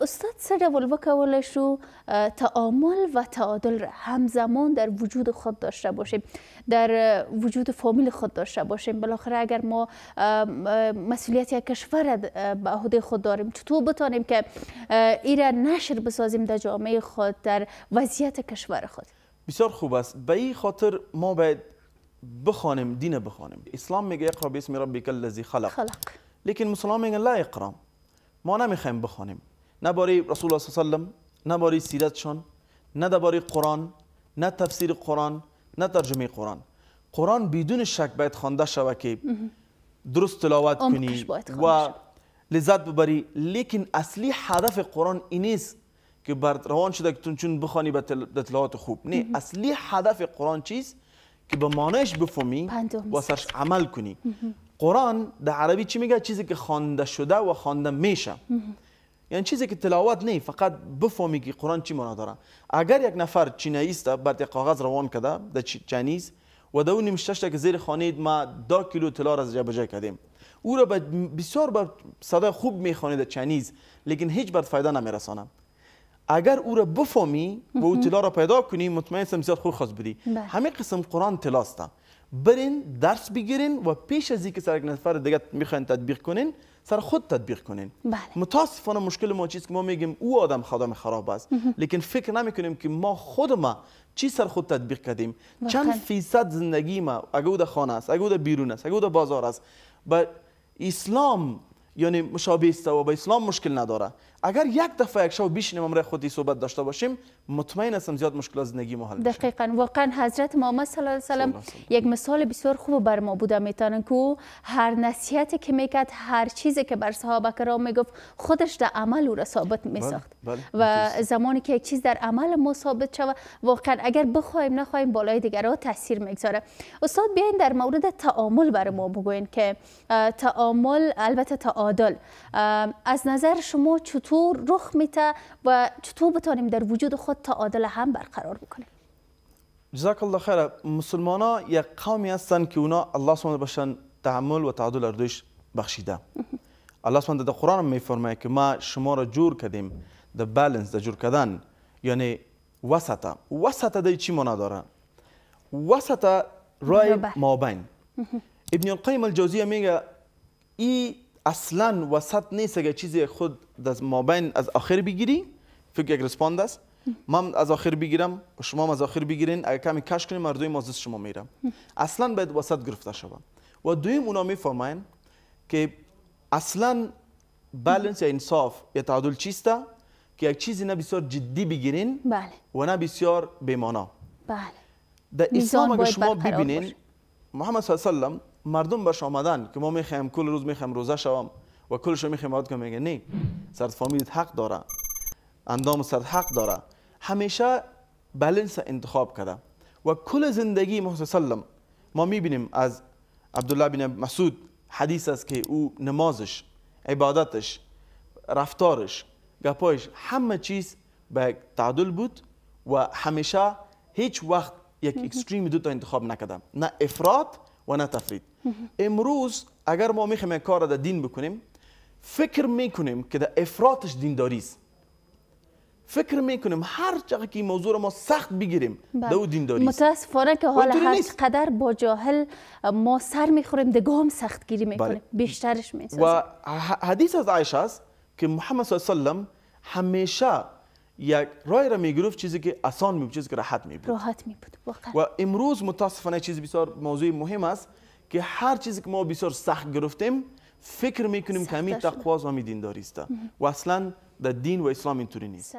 استاد څه ډول وکولای شو تعامل و تعادل را همزمان در وجود خود داشته باشیم در وجود فامیل خود داشته باشیم. بالاخره اگر ما مسئولیت یک کشور به عهده خود داریم چطور بتانیم که ایره نشر بسازیم در جامعه خود در وضعیت کشور خود؟ بسیار خوب است. به این خاطر ما باید بخوانیم دین بخوانیم. اسلام میگه اقرا باسم ربک الذی خلق. خلق. لیکن مسلمان میگن لا اقرا ما نمی‌خوایم بخوانیم. نه باری رسول الله صلی الله علیه و نه باری سیرتشان نه درباره قرآن نه تفسیر قرآن نه ترجمه قرآن. قرآن بدون شک باید خوانده شود که درست تلاوت کنی و لذت ببری. لیکن اصلی هدف قرآن این نیست که بر روان شده که چون بخوانی به تلاوت خوب. نه اصلی هدف قرآن چیست؟ که به معنیش بفهمی و سرش عمل کنی. قرآن در عربی چی میگه؟ چیزی که خوانده شده و خوانده میشه. یعنی چیزی که تلاوت نه فقط بفهمی که قرآن چی معنا داره. اگر یک نفر چینایی است بر کاغذ روان کرده در چینیز و در اون که زیر خانید ما دو کیلو طلا را جابجا کردیم. او را بسیار بر صدا خوب می‌خوانید چینیز لیکن هیچ بر فایده نمیرسانه. اگر او را بفهمی و او طلا را پیدا کنی مطمئن هستم زیاد خوب خواست بودی همه قسم قرآن طلاست برین درس بگیرین و پیش از اینکه سر یک نفر دیگه می‌خواین تطبیق کنین سر خود تطبیق کنین. بله. متاسفانه مشکل ما چیست که ما میگیم او آدم خدام خراب است لیکن فکر نمی‌کنیم که ما خود ما چی سر خود تطبیق کردیم. چند فیصد زندگی ما اگه در خانه است اگه در بیرون است اگه در بازار است با اسلام یعنی مشابه است و با اسلام مشکل نداره. اگر یک دفعه یک شب بیشینیم امر خودی صحبت داشته باشیم مطمئن هستم زیاد مشکل از زندگی ما حل دقیقا. واقعا حضرت محمد صلی الله علیه و یک مثال بسیار خوب بر ما بوده می‌تونن که هر نصیحتی که می‌کرد هر چیزی که بر صحابه کرام می‌گفت خودش در عمل او را ثابت میساخت. بله. و زمانی که یک چیز در عمل ما ثابت شود واقعا اگر بخوایم نخوایم بالای دیگرها تاثیر می‌گذاره. استاد بیاین در مورد تعامل بر ما بگوین که تعامل البته تعادل از نظر شما چطور رخ میته و چطور بتانیم در وجود خود تعادل هم برقرار بکنیم؟ جزاک الله خیر. مسلمان ها یک قومی هستن که اونا الله سبحانه باشن تعامل و تعادل اردوش بخشیده. الله سبحانه در قرآن میفرمایه که ما شما را جور کردیم. در بالانس در جور کردن. یعنی وسط وسط در چی معنا داره؟ وسط رای مابین. ابن القیم الجوزیه میگه ای اصلا وسط نیست اگر چیزی خود از مابین از آخر بگیری فکر یک رسپاند است. من از آخر بگیرم و شما از آخر بگیرین. اگر کمی کش کنیم مردوی مازد شما میرم. اصلا باید وسط گرفته شوم. و دویم اونا میفرماین که اصلا بالانس یا انصاف یا تعادل چیسته؟ که یک چیزی نه بسیار جدی بگیرین بله. و نه بسیار بیمانا. بله. در اسلام اگر شما ببینین محمد صلی الله علیه مردم باش آمدن که ما می‌خوایم کل روز می‌خوایم روزه شوم و کلش رو می‌خوایم عادت کنم میگه نه سر فامیلت حق داره. اندام سر حق داره. همیشه بالانس انتخاب کرده. و کل زندگی محمد سلم ما می‌بینیم از عبدالله بن مسعود حدیث است که او نمازش عبادتش رفتارش گپایش همه چیز به تعادل بود و همیشه هیچ وقت یک اکستریم دو تا انتخاب نکردم. نه افراد و نه تفرید امروز اگر ما می‌خوایم یک کار در دین بکنیم فکر می‌کنیم که در افرادش دینداری است فکر می‌کنیم هر جگه که موضوع ما سخت بگیریم بله. دو دینداری متاسفانه که حالا هر قدر با جاهل ما سر می‌خوریم دگاه سخت گیری می‌کنیم. بله. بیشترش می‌سازیم. و حدیث از عایشه است که محمد صلی الله علیه و همیشه یک رای را می‌گرفت چیزی که آسان می بود چیزی که راحت می بود راحت می بود و امروز متاسفانه چیزی بسیار موضوع مهم است که هر چیزی که ما بسیار سخت گرفتیم فکر می‌کنیم که همین تقوا و همین دینداری است. و اصلا در دین و اسلام اینطوری نیست.